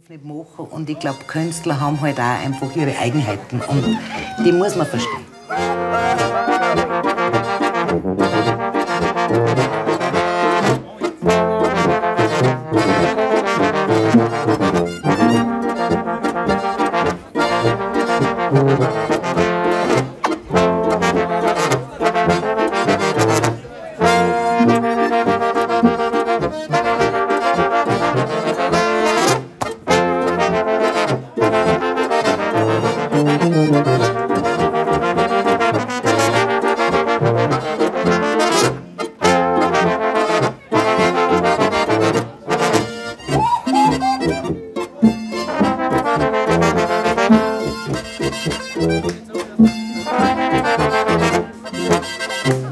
Beruf nicht machen und ich glaube, Künstler haben halt auch einfach ihre Eigenheiten und die muss man verstehen.